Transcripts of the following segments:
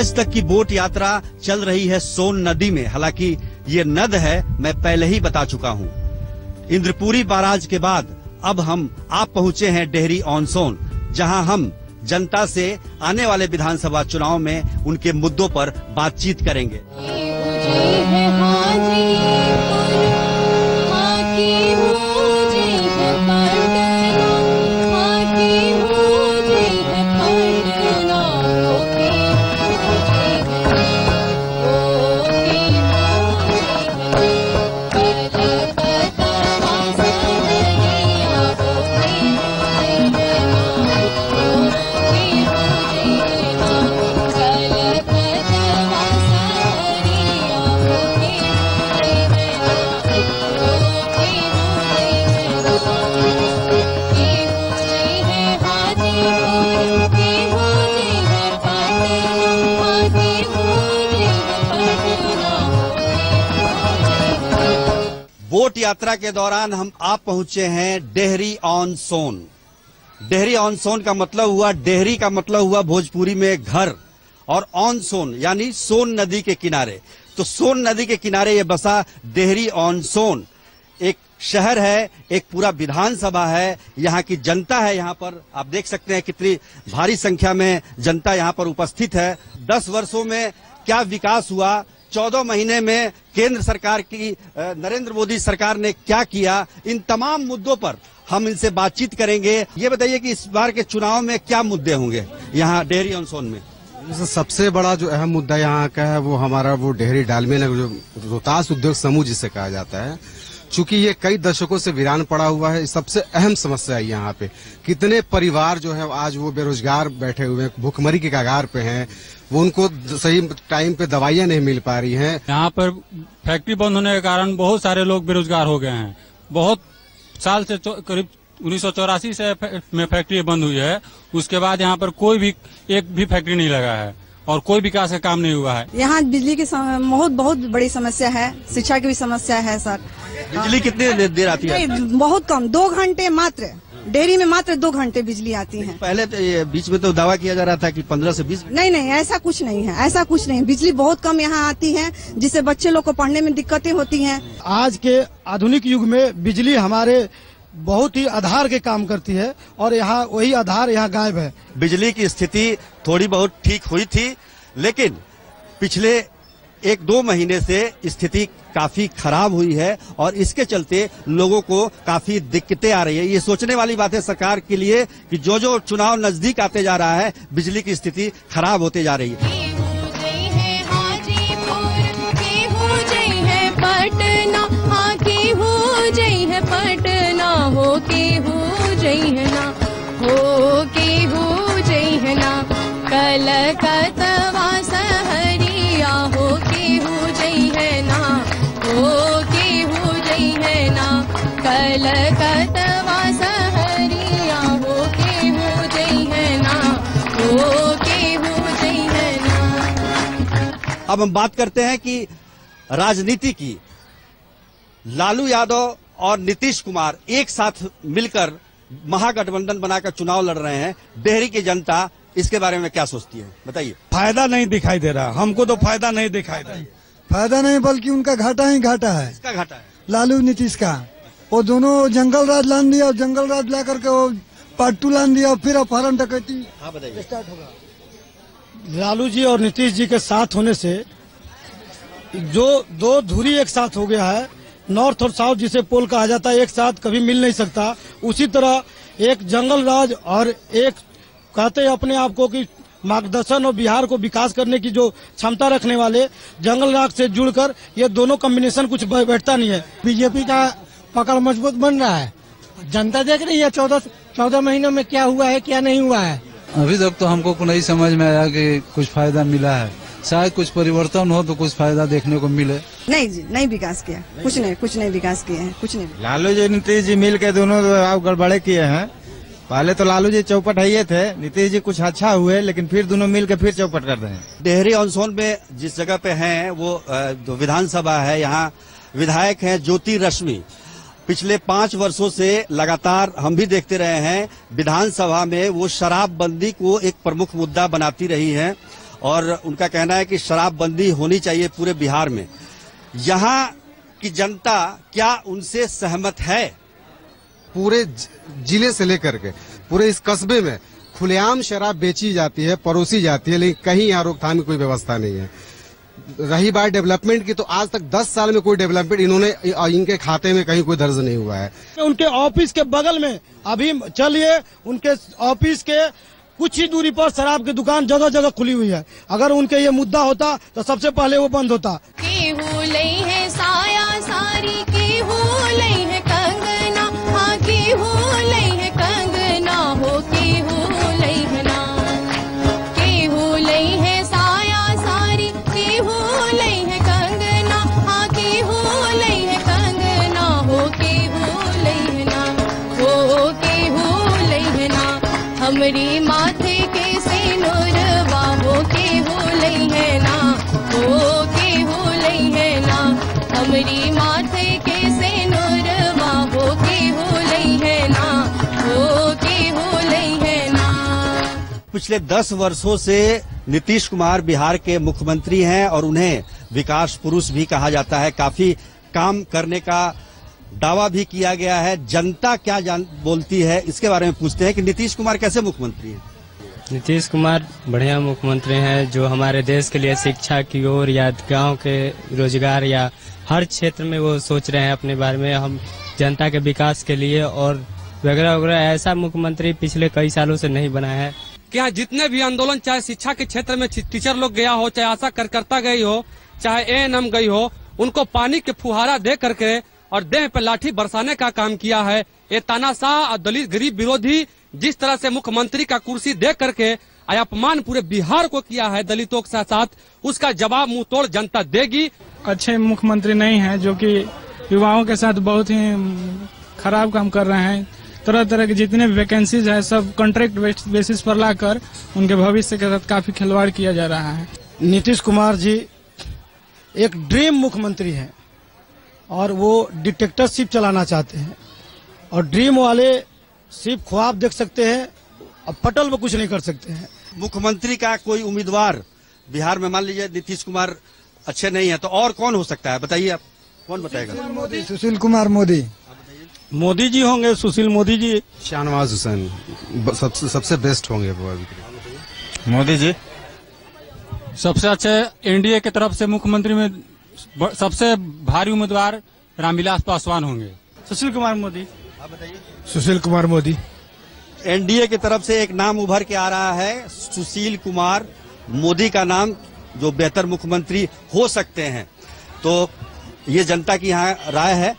आज तक की बोट यात्रा चल रही है सोन नदी में। हालाँकि ये नद है, मैं पहले ही बता चुका हूँ। इंद्रपुरी बाराज के बाद अब हम, आप पहुँचे हैं डेहरी ऑन सोन, जहाँ हम जनता से आने वाले विधानसभा चुनाव में उनके मुद्दों पर बातचीत करेंगे। बोट यात्रा के दौरान हम आप पहुँचे हैं Dehri on Son. Dehri on सोन का मतलब हुआ, डेहरी का मतलब हुआ भोजपुरी में घर और ऑन सोन, यानी सोन नदी के किनारे। तो सोन नदी के किनारे ये बसा डेहरी ऑन सोन। एक शहर है, एक पूरा विधानसभा है, यहाँ की जनता है यहाँ पर। आप देख सकते हैं कितनी भारी संख्या में जनता यहाँ पर उपस्थित है। दस वर्षों में क्या विकास हुआ चौदह महीने में केंद्र सरकार की नरेंद्र मोदी सरकार ने क्या किया? इन तमाम मुद्दों पर हम इनसे बातचीत करेंगे। ये बताइए कि इस बार के चुनाव में क्या मुद्दे होंगे यहाँ डेहरी ऑन सोन में सबसे बड़ा जो अहम मुद्दा यहाँ का है, वो हमारा वो डेहरी डालमिया जो रोहतास उद्योग समूह जिसे कहा जाता है चूँकि ये कई दशकों से वीरान पड़ा हुआ है सबसे अहम समस्या है यहाँ पे। कितने परिवार जो है, आज वो बेरोजगार बैठे हुए हैं, भूखमरी के कगार पे हैं, वो उनको सही टाइम पे दवाइयाँ नहीं मिल पा रही हैं। यहाँ पर फैक्ट्री बंद होने के कारण बहुत सारे लोग बेरोजगार हो गए हैं। बहुत साल से करीब उन्नीस सौ चौरासी से में फैक्ट्री बंद हुई है। उसके बाद यहाँ पर कोई भी, एक भी फैक्ट्री नहीं लगा है। और कोई विकास का काम नहीं हुआ है। यहाँ बिजली की बहुत बहुत बड़ी समस्या है। शिक्षा की भी समस्या है सर। बिजली कितनी देर आती है? बहुत कम दो घंटे मात्र। डेयरी में मात्र दो घंटे बिजली आती है। पहले तो ये बीच में तो दावा किया जा रहा था कि पंद्रह से बीस नहीं नहीं ऐसा कुछ नहीं है ऐसा कुछ नहीं बिजली बहुत कम यहाँ आती है जिससे बच्चे लोग को पढ़ने में दिक्कतें होती हैं। आज के आधुनिक युग में बिजली हमारे बहुत ही आधार के काम करती है और यहाँ वही आधार यहाँ गायब है। बिजली की स्थिति थोड़ी बहुत ठीक हुई थी, लेकिन पिछले एक दो महीने से स्थिति काफ़ी खराब हुई है और इसके चलते लोगों को काफ़ी दिक्कतें आ रही है। ये सोचने वाली बात है सरकार के लिए कि जो जो चुनाव नज़दीक आते जा रहा है, बिजली की स्थिति खराब होते जा रही है। के हो जई है ना हो के हो जई है ना कलकतवा सहरिया हो के हो जई है ना हो के हो जई है ना कलकतवा सहरिया हो के हो जई है के हो जई है ना अब हम बात करते हैं कि राजनीति की। लालू यादव और नीतीश कुमार एक साथ मिलकर महागठबंधन बनाकर चुनाव लड़ रहे हैं। डेहरी की जनता इसके बारे में क्या सोचती है? बताइए। फ़ायदा नहीं दिखाई दे रहा। हमको तो फ़ायदा नहीं दिखाई दे फ़ायदा नहीं बल्कि उनका घाटा ही घाटा है। इसका घाटा है? लालू नीतीश का। वो दोनों जंगल राज लान दिया और जंगल राज ला करके वो पार्टू लान दिया और फिर अपहरण डकैती हाँ स्टार्ट होगा। लालू जी और नीतीश जी के साथ होने से जो दो धुरी एक साथ हो गया है नॉर्थ और साउथ जिसे पोल कहा जाता है एक साथ कभी मिल नहीं सकता। उसी तरह एक जंगल राज और एक कहते हैं अपने आप को कि मार्गदर्शन और बिहार को विकास करने की जो क्षमता रखने वाले जंगल राज से जुड़कर ये दोनों कम्बिनेशन कुछ बैठता नहीं है। बीजेपी का पकड़ मज़बूत बन रहा है। जनता देख रही है चौदह चौदह महीनों में क्या हुआ है क्या नहीं हुआ है। अभी तक तो हमको नहीं समझ में आया कि कुछ फ़ायदा मिला है। शायद कुछ परिवर्तन हो तो कुछ फ़ायदा देखने को मिले। नहीं जी नहीं विकास किया। कुछ नहीं कुछ नहीं विकास किए हैं कुछ नहीं। लालू जी नीतीश जी मिल के दोनों आप गड़बड़े किए हैं। पहले तो लालू जी चौपट है थे। नीतीश जी कुछ अच्छा हुए लेकिन फिर दोनों मिल के फिर चौपट कर रहे हैं। डेहरी ऑनसोन में जिस जगह पे हैं वो विधानसभा है यहाँ विधायक हैं ज्योति रश्मि। पिछले पाँच वर्षों से लगातार हम भी देखते रहे हैं विधानसभा में वो शराबबंदी को एक प्रमुख मुद्दा बनाती रही हैं और उनका कहना है कि शराबबंदी होनी चाहिए पूरे बिहार में। यहाँ की जनता क्या उनसे सहमत है? पूरे ज़िले से लेकर के पूरे इस कस्बे में खुलेआम शराब बेची जाती है परोसी जाती है लेकिन कहीं यहाँ रोकथाम की कोई व्यवस्था नहीं है। रही बात डेवलपमेंट की तो आज तक 10 साल में कोई डेवलपमेंट इन्होंने इनके खाते में कहीं कोई दर्ज नहीं हुआ है। उनके ऑफ़िस के बगल में अभी चलिए उनके ऑफ़िस के कुछ ही दूरी पर शराब की दुकान जगह जगह खुली हुई है। अगर उनके ये मुद्दा होता तो सबसे पहले वो बंद होता। माथे के केहू लई है ना केहू लई है ना। हमरी माथे के केहू लई है ना केहू लई है ना। पिछले दस वर्षों से नीतीश कुमार बिहार के मुख्यमंत्री हैं और उन्हें विकास पुरुष भी कहा जाता है। काफ़ी काम करने का दावा भी किया गया है। जनता क्या जान बोलती है इसके बारे में पूछते हैं कि नीतीश कुमार कैसे मुख्यमंत्री हैं? नीतीश कुमार बढ़िया मुख्यमंत्री हैं जो हमारे देश के लिए शिक्षा की ओर या गाँव के रोज़गार या हर क्षेत्र में वो सोच रहे हैं अपने बारे में। हम जनता के विकास के लिए और वगैरह वगैरह ऐसा मुख्यमंत्री पिछले कई सालों से नहीं बना है। कि यहाँ जितने भी आंदोलन चाहे शिक्षा के क्षेत्र में टीचर लोग गया हो चाहे आशा कार्यकर्ता गई हो चाहे ए एन एम गई हो उनको पानी के फुहारा दे करके और देह पे लाठी बरसाने का काम किया है। ये तानाशाह और दलित गरीब विरोधी जिस तरह से मुख्यमंत्री का कुर्सी दे करके अपमान पूरे बिहार को किया है दलितों के साथ साथ उसका जवाब मुँह तोड़ जनता देगी। अच्छे मुख्यमंत्री नहीं है जो कि युवाओं के साथ बहुत ही खराब काम कर रहे हैं। तरह तरह के जितने भी वैकेंसीज है सब कॉन्ट्रैक्ट बेसिस पर लाकर उनके भविष्य के साथ काफ़ी खिलवाड़ किया जा रहा है। नीतीश कुमार जी एक ड्रीम मुख्यमंत्री हैं। और वो डिटेक्टरशिप चलाना चाहते हैं। और ड्रीम वाले सिर्फ़ ख्वाब देख सकते हैं और पटल में कुछ नहीं कर सकते हैं। मुख्यमंत्री का कोई उम्मीदवार बिहार में मान लीजिए नीतीश कुमार अच्छे नहीं है तो और कौन हो सकता है? बताइए आप। कौन बताएगा? मोदी। सुशील कुमार मोदी। मोदी जी होंगे सुशील मोदी जी। शाहनवाज हुसैन सबसे सबसे बेस्ट होंगे। मोदी जी। सबसे अच्छे एनडीए की तरफ़ से मुख्यमंत्री में सबसे भारी उम्मीदवार रामविलास पासवान होंगे। सुशील कुमार मोदी। आप बताइए सुशील कुमार मोदी। एनडीए की तरफ़ से एक नाम उभर के आ रहा है सुशील कुमार मोदी का नाम जो बेहतर मुख्यमंत्री हो सकते हैं। तो ये जनता की यहाँ राय है।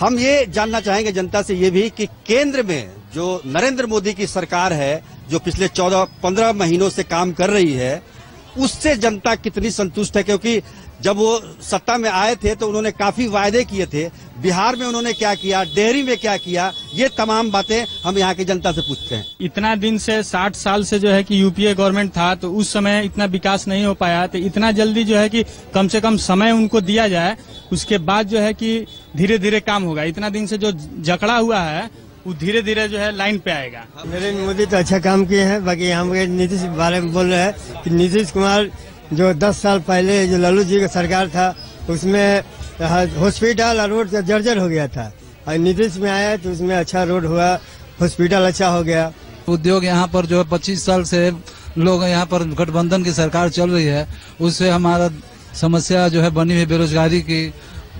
हम ये जानना चाहेंगे जनता से ये भी कि केंद्र में जो नरेंद्र मोदी की सरकार है जो पिछले 14 15 महीनों से काम कर रही है उससे जनता कितनी संतुष्ट है? क्योंकि जब वो सत्ता में आए थे तो उन्होंने काफ़ी वायदे किए थे। बिहार में उन्होंने क्या किया डेहरी में क्या किया ये तमाम बातें हम यहाँ की जनता से पूछते हैं। इतना दिन से 60 साल से जो है कि यूपीए गवर्नमेंट था तो उस समय इतना विकास नहीं हो पाया तो इतना जल्दी जो है कि कम से कम समय उनको दिया जाए उसके बाद जो है कि धीरे धीरे काम होगा। इतना दिन से जो जकड़ा हुआ है वो धीरे धीरे जो है लाइन पे आएगा। नरेंद्र मोदी तो अच्छा काम किए हैं बाकी हम नीतीश के बारे में बोल रहे हैं कि नीतीश कुमार जो 10 साल पहले जो लालू जी का सरकार था उसमें हॉस्पिटल और रोड जर्जर हो गया था। और नीतीश में आया तो उसमें अच्छा रोड हुआ हॉस्पिटल अच्छा हो गया। उद्योग यहाँ पर जो है पच्चीस साल से लोग यहाँ पर गठबंधन की सरकार चल रही है उससे हमारा समस्या जो है बनी हुई बेरोजगारी की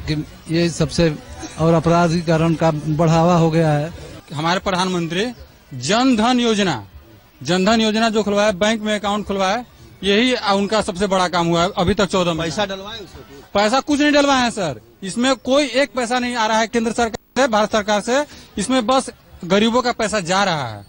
कि ये सबसे और अपराधीकरण का बढ़ावा हो गया है। हमारे प्रधानमंत्री जन धन योजना जन धन योजना जो खुलवाया बैंक में अकाउंट खुलवाया यही उनका सबसे बड़ा काम हुआ है अभी तक चौदह पैसा डलवाए उसमें पैसा कुछ नहीं डलवाए हैं सर। इसमें कोई एक पैसा नहीं आ रहा है केंद्र सरकार से भारत सरकार से। इसमें बस गरीबों का पैसा जा रहा है।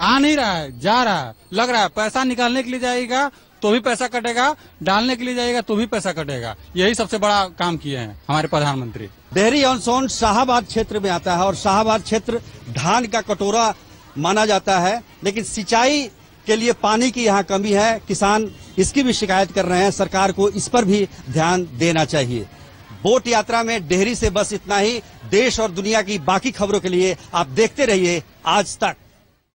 आ नहीं रहा है जा रहा है। लग रहा है पैसा निकालने के लिए जाएगा तो भी पैसा कटेगा डालने के लिए जाएगा तो भी पैसा कटेगा। यही सबसे बड़ा काम किए हैं हमारे प्रधानमंत्री। डेहरी ऑन सोन शाहबाद क्षेत्र में आता है और शाहबाद क्षेत्र धान का कटोरा माना जाता है लेकिन सिंचाई के लिए पानी की यहाँ कमी है। किसान इसकी भी शिकायत कर रहे हैं। सरकार को इस पर भी ध्यान देना चाहिए। बोट यात्रा में डेहरी से बस इतना ही। देश और दुनिया की बाकी खबरों के लिए आप देखते रहिए आज तक।